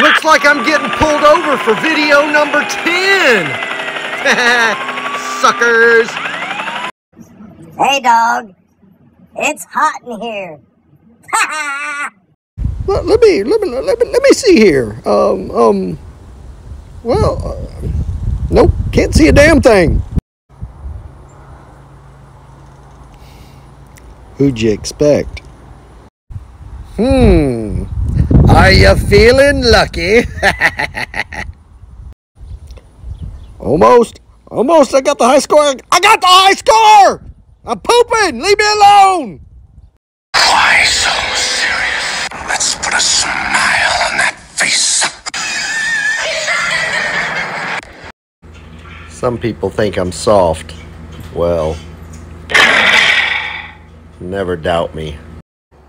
I'm getting pulled over for video number 10. Suckers. Hey, dog. It's hot in here. let, let me let me let me let me see here. Um um. Well, uh, nope, can't see a damn thing. Who'd you expect? Hmm. Are you feeling lucky? Almost. Almost. I got the high score. I got the high score! I'm pooping! Leave me alone! Why so serious? Let's put a smile on that face. Some people think I'm soft. Well, never doubt me.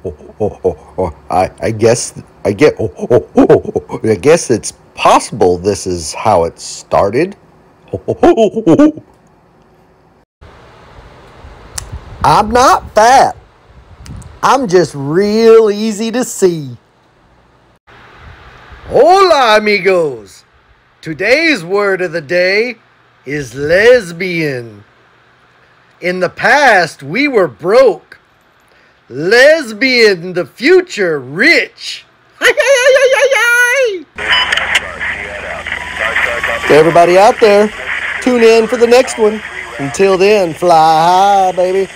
Oh, oh, oh, oh. I, I guess I get. Oh, oh, oh, oh. I guess it's possible this is how it started. Oh, oh, oh, oh, oh. I'm not fat. I'm just real easy to see. Hola, amigos. Today's word of the day is lesbian. In the past, we were broke. Lesbian, the future, rich. To everybody out there, tune in for the next one. Until then, fly high, baby.